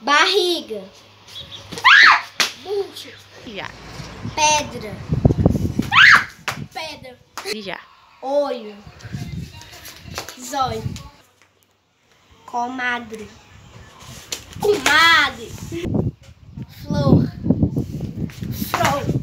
Barriga. Bucho. Já. Pedra. Pedra. Já. Olho. Zóio. Comadre. Comadre. Flor. Flor.